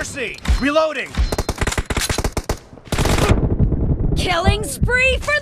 mercy! Reloading! Killing spree for